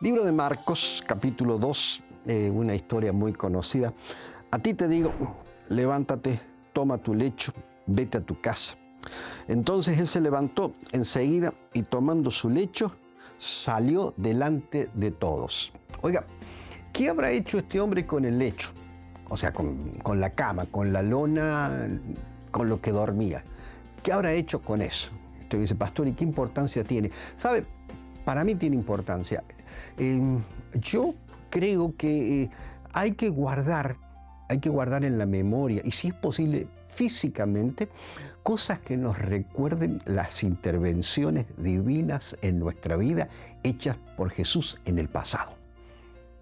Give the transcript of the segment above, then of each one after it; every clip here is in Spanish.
Libro de Marcos, capítulo 2, eh, una historia muy conocida. A ti te digo, levántate, toma tu lecho, vete a tu casa. Entonces él se levantó enseguida y tomando su lecho, salió delante de todos. Oiga, ¿qué habrá hecho este hombre con el lecho? O sea, con, con la cama, con la lona, con lo que dormía. ¿Qué habrá hecho con eso? Usted dice, pastor, ¿y qué importancia tiene? ¿Sabe? Para mí tiene importancia. Em, yo creo que eh, hay que guardar, hay que guardar en la memoria y si es posible físicamente cosas que nos recuerden las intervenciones divinas en nuestra vida hechas por Jesús en el pasado.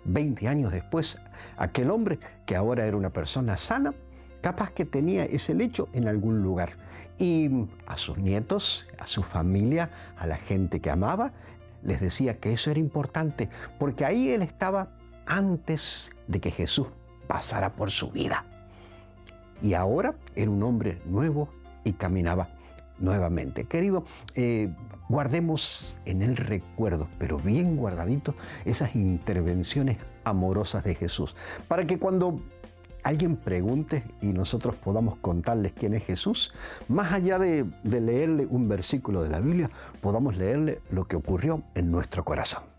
Veinte años después, aquel hombre que ahora era una persona sana, capaz que tenía ese lecho en algún lugar. Y a sus nietos, a su familia, a la gente que amaba, les decía que eso era importante, porque ahí él estaba antes de que Jesús pasara por su vida. Y ahora era un hombre nuevo y caminaba nuevamente. Querido, eh, guardemos en el recuerdo, pero bien guardadito, esas intervenciones amorosas de Jesús, para que cuando alguien pregunte y nosotros podamos contarles quién es Jesús, más allá de, de leerle un versículo de la Biblia, podamos leerle lo que ocurrió en nuestro corazón.